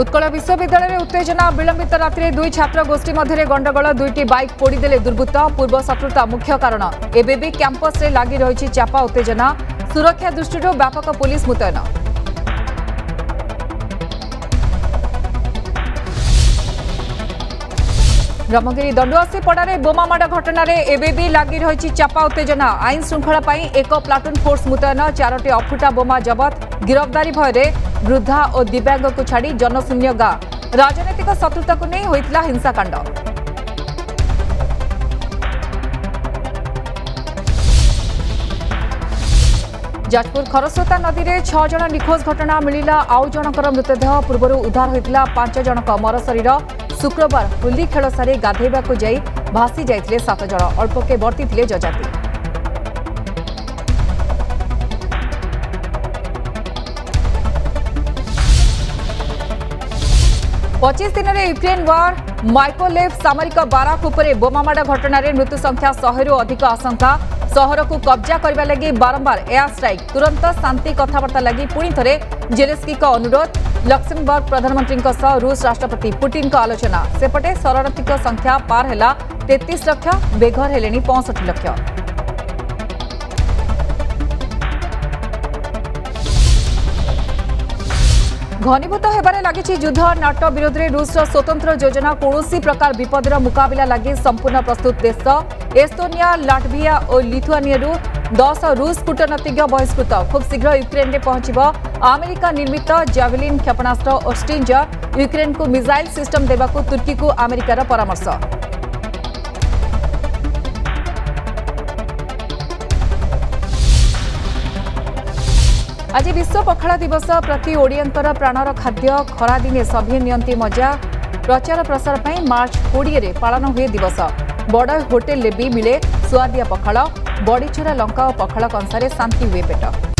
উৎকল বিশ্ববিদ্যালয়ের উত্তেজনা বিলম্বিত রাত্রে দুই ছাত্র গোষ্ঠী মধ্যে গণ্ডগোল দুইটি বাইক পোড়িদেলে দুর্বৃত্ত পূর্ব শত্রুতা মুখ্য কারণ এবেবি ক্যাম্পসে লাগি রয়েছে চাপা উত্তেজনা সুরক্ষা দৃষ্টি ব্যাপক পুলিশ মুতয়ন ବ୍ରହ୍ମଗିରି ଦଣ୍ଡୁଆସି ପଡ଼ାରେ ବୋମାମାଡ଼ ଘଟଣାରେ ଏବେ ବି ଲାଗି ରହିଛି ଚାପା ଉତ୍ତେଜନା ଆଇନ ଶୃଙ୍ଖଳା ପାଇଁ ଏକ ପ୍ଲାଟୁନ୍ ଫୋର୍ସ ମୁତୟନ ଚାରୋଟି ଅଫୁଟା ବୋମା ଜବତ ଗିରଫଦାରୀ ଭୟରେ ବୃଦ୍ଧା ଓ ଦିବ୍ୟାଙ୍ଗକୁ ଛାଡ଼ି ଜନଶୂନ୍ୟ ଗାଁ ରାଜନୈତିକ ଶତ୍ରୁତାକୁ ନେଇ ହୋଇଥିଲା ହିଂସାକାଣ୍ଡ जाजपुर खरस्रोता नदी में छह जन निखोज घटना मिलला आउ जणकर मृतदेह पूर्व उद्धार होता पांच जन मर शरीर शुक्रवार होली खेल सारे गाधवाक भासी जाते सतज अल्पके बर्ती जजाति पचिश दिन में युक्रेन वार माइक्रोलेव सामरिक बाराक बोमामाड़ घटन मृत्यु संख्या शहे अधिक आशंका सहर को कब्जा करने लगी बारंबार एयर स्ट्राइक तुरंत शांति कथबार्ता लगी पुणी थे जेलेस्की का अनुरोध लक्समबर्ग प्रधानमंत्री रुष राष्ट्रपति पुटिन का आलोचना सेपटे शरणार्थी संख्या पार है तेतीस लक्ष बेघर है पंसठ लक्ष घनीभूत होबार लगी युद्ध नाटो विरोध में रुष्र स्वतंत्र योजना कौन प्रकार विपदर मुकबिला लगे संपूर्ण प्रस्तुत देश एस्तोनिया लाटभिया और लिथुआनियु दस रुष कूटनीतिज्ञ बहिष्कृत खूब शीघ्र युक्रेन में पहुंच आमेरिका निर्मित जाभेलीन क्षेपणास्त्र ओस्टिंजर युक्रेन को मिजाइल सिस्टम देवा तुर्की को आमेरिकार परामर्श ଆଜି ବିଶ୍ୱ ପଖାଳ ଦିବସ ପ୍ରତି ଓଡ଼ିଆଙ୍କର ପ୍ରାଣର ଖାଦ୍ୟ ଖରାଦିନେ ସଭି ନିଅନ୍ତି ମଜା ପ୍ରଚାର ପ୍ରସାର ପାଇଁ ମାର୍ଚ୍ଚ କୋଡ଼ିଏରେ ପାଳନ ହୁଏ ଦିବସ ବଡ଼ ହୋଟେଲରେ ବି ମିଳେ ସୁଆଦିଆ ପଖାଳ ବଡ଼ିଛରା ଲଙ୍କା ଓ ପଖାଳ କଂସାରେ ଶାନ୍ତି ହୁଏ ପେଟ